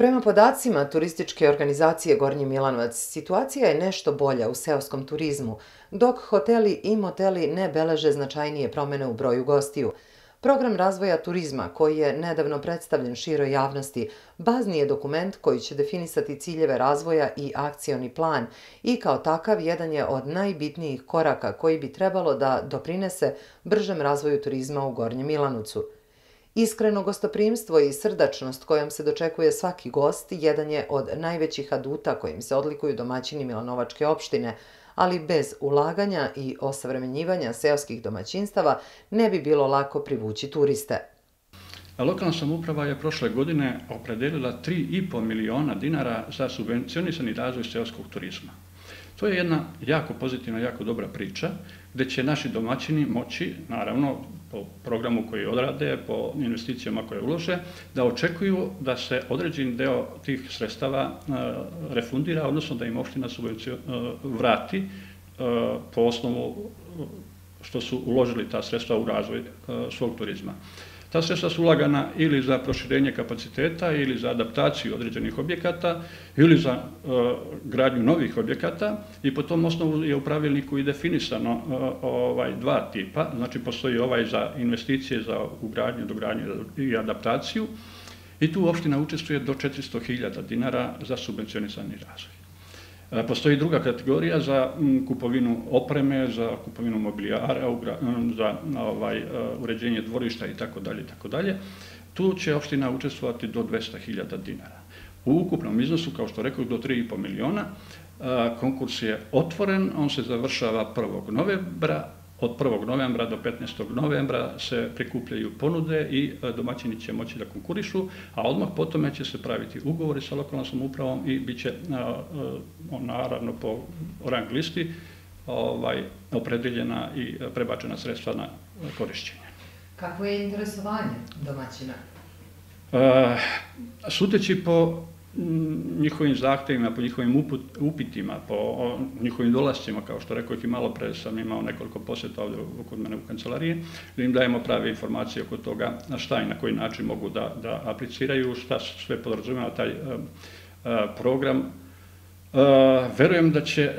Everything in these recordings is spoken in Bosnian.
Prema podacima turističke organizacije Gornji Milanovac, situacija je nešto bolja u seoskom turizmu, dok hoteli i moteli ne beleže značajnije promene u broju gostiju. Program razvoja turizma, koji je nedavno predstavljen široj javnosti, bazni je dokument koji će definisati ciljeve razvoja i akcioni plan i kao takav jedan je od najbitnijih koraka koji bi trebalo da doprinese bržem razvoju turizma u Gornjem Milanucu. Iskreno gostoprimstvo i srdačnost kojom se dočekuje svaki gost jedan je od najvećih aduta kojim se odlikuju domaćini Milanovačke opštine, ali bez ulaganja i osavremenjivanja seoskih domaćinstava ne bi bilo lako privući turiste. Lokalna samuprava je prošle godine opredelila 3,5 miliona dinara za subvencionisani razvoj seoskog turizma. To je jedna jako pozitivna, jako dobra priča, gde će naši domaćini moći, naravno, po programu koji odrade, po investicijama koje ulože, da očekuju da se određen deo tih sredstava e, refundira, odnosno da im opština subvenciju e, vrati e, po osnovu što su uložili ta sredstva u razvoj e, svog turizma. Ta sredstva su ulagana ili za proširenje kapaciteta, ili za adaptaciju određenih objekata, ili za uh, gradnju novih objekata i po tom osnovu je u pravilniku i definisano uh, ovaj, dva tipa. Znači, postoji ovaj za investicije za ugradnju, dogradnju i adaptaciju i tu opština učestvuje do 400.000 dinara za subvencionisani razvoj. E, postoji druga kategorija za kupovinu opreme, za kupovinu mobilijara, za ovaj, e, uređenje dvorišta i tako dalje i tako dalje. Tu će opština učestvovati do 200.000 dinara. U ukupnom iznosu, kao što rekao, do 3,5 miliona. E, konkurs je otvoren, on se završava 1. novembra, od 1. novembra do 15. novembra se prikupljaju ponude i e, domaćini će moći da konkurišu, a odmah potom će se praviti ugovori sa lokalnom samupravom i bit će e, e, naravno po rang listi ovaj, opredeljena i prebačena sredstva na korišćenje. Kako je interesovanje domaćina? Sudeći po njihovim zahtevima, po njihovim uput, upitima, po njihovim dolascima, kao što rekao ih i malo pre, sam imao nekoliko posjeta ovdje kod mene u kancelariji, da im dajemo prave informacije oko toga na šta i na koji način mogu da, da apliciraju, šta sve podrazumeva taj uh, program. Uh, verujem da će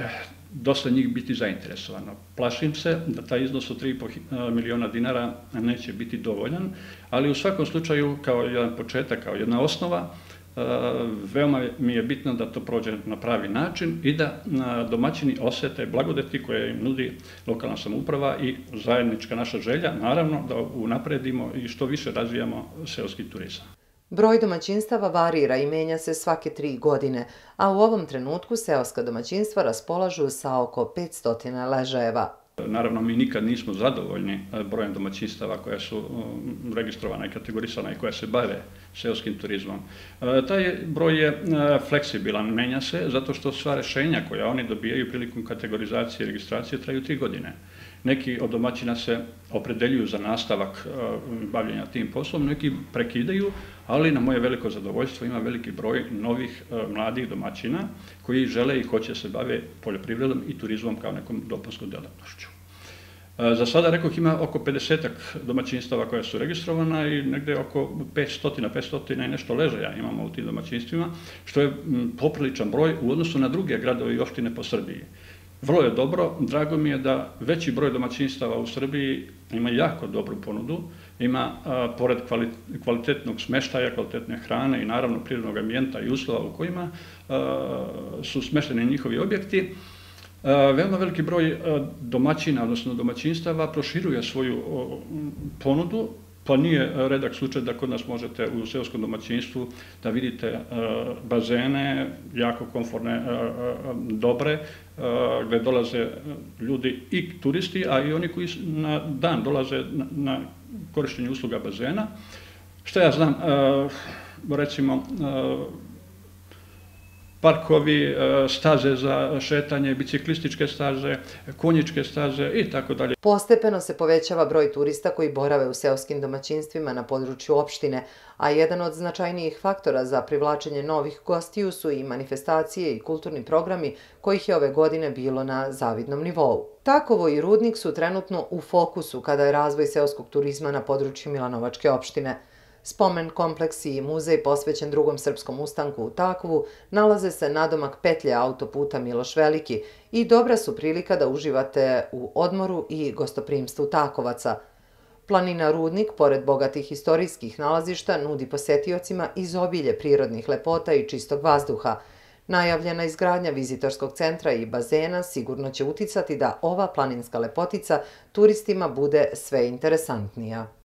dosta njih biti zainteresovano. Plašim se da taj iznos od 3,5 miliona dinara neće biti dovoljan, ali u svakom slučaju kao jedan početak, kao jedna osnova, Eh, veoma mi je bitno da to prođe na pravi način i da domaćini osete blagodeti koje im nudi lokalna samouprava i zajednička naša želja, naravno da unapredimo i što više razvijamo seoski turizam. Broj domaćinstava varira i menja se svake tri godine, a u ovom trenutku seoska domaćinstva raspolažu sa oko 500 ležajeva. Naravno, mi nikad nismo zadovoljni e, brojem domaćinstava koja su registrovana i kategorisana i koja se bave seoskim turizmom. E, taj broj je e, fleksibilan, menja se, zato što sva rešenja koja oni dobijaju prilikom kategorizacije i registracije traju tri godine. Neki od domaćina se opredeljuju za nastavak e, bavljenja tim poslom, neki prekidaju, ali na moje veliko zadovoljstvo ima veliki broj novih e, mladih domaćina koji žele i hoće se bave poljoprivredom i turizmom kao nekom dopunskom delatnošću. E, za sada, rekao, ima oko 50 domaćinstava koja su registrovana i negde oko 500, 500 i nešto ležaja imamo u tim domaćinstvima, što je popriličan broj u odnosu na druge gradove i opštine po Srbiji. Vrlo je dobro, drago mi je da veći broj domaćinstava u Srbiji ima jako dobru ponudu, ima, pored kvalitetnog smeštaja, kvalitetne hrane i naravno prirodnog ambijenta i uslova u kojima su smešteni njihovi objekti, Veoma veliki broj domaćina, odnosno domaćinstava, proširuje svoju ponudu, pa nije redak slučaj da kod nas možete u seoskom domaćinstvu da vidite e, bazene, jako konforne, e, e, dobre, gde dolaze ljudi i turisti, a i oni koji na dan dolaze na korištenje usluga bazena. Šta ja znam, recimo, parkovi, e, staze za šetanje, biciklističke staze, konjičke staze i tako dalje. Postepeno se povećava broj turista koji borave u seoskim domaćinstvima na području opštine, a jedan od značajnijih faktora za privlačenje novih gostiju su i manifestacije i kulturni programi kojih je ove godine bilo na zavidnom nivou. Takovo i Rudnik su trenutno u fokusu kada je razvoj seoskog turizma na području Milanovačke opštine. Spomen kompleks i muzej posvećen drugom srpskom ustanku u Takvu nalaze se nadomak petlje autoputa Miloš Veliki i dobra su prilika da uživate u odmoru i gostoprimstvu Takovaca. Planina Rudnik, pored bogatih historijskih nalazišta, nudi posetiocima izobilje prirodnih lepota i čistog vazduha. Najavljena izgradnja vizitorskog centra i bazena sigurno će uticati da ova planinska lepotica turistima bude sve interesantnija.